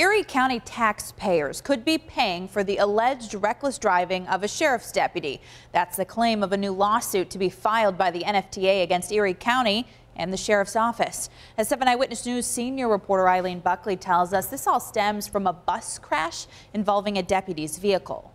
Erie County taxpayers could be paying for the alleged reckless driving of a sheriff's deputy. That's the claim of a new lawsuit to be filed by the NFTA against Erie County and the sheriff's office. As 7 Eyewitness News senior reporter Eileen Buckley tells us, this all stems from a bus crash involving a deputy's vehicle.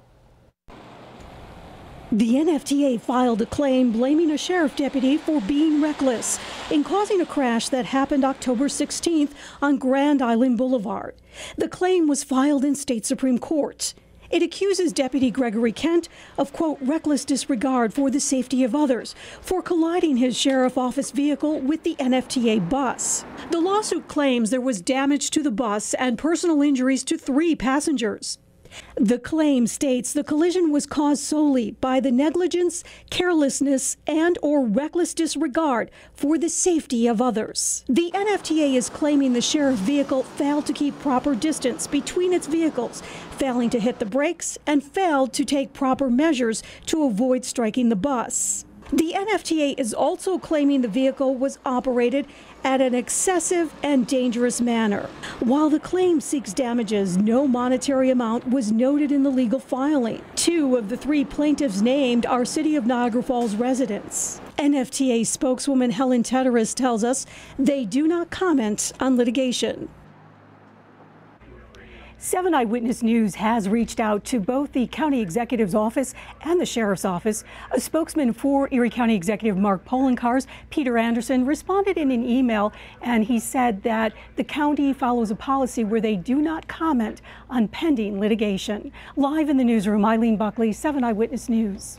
The NFTA filed a claim blaming a sheriff deputy for being reckless in causing a crash that happened October 16th on Grand Island Boulevard. The claim was filed in state Supreme Court. It accuses Deputy Gregory Kent of, quote, reckless disregard for the safety of others for colliding his sheriff office vehicle with the NFTA bus. The lawsuit claims there was damage to the bus and personal injuries to three passengers. The claim states the collision was caused solely by the negligence, carelessness, and or reckless disregard for the safety of others. The NFTA is claiming the sheriff vehicle failed to keep proper distance between its vehicles, failing to hit the brakes, and failed to take proper measures to avoid striking the bus. The NFTA is also claiming the vehicle was operated at an excessive and dangerous manner. While the claim seeks damages, no monetary amount was noted in the legal filing. Two of the three plaintiffs named are City of Niagara Falls residents. NFTA spokeswoman Helen Tederous tells us they do not comment on litigation. 7 Eyewitness News has reached out to both the county executive's office and the sheriff's office. A spokesman for Erie County Executive Mark Poloncarz, Peter Anderson, responded in an email and he said that the county follows a policy where they do not comment on pending litigation. Live in the newsroom, Eileen Buckley, 7 Eyewitness News.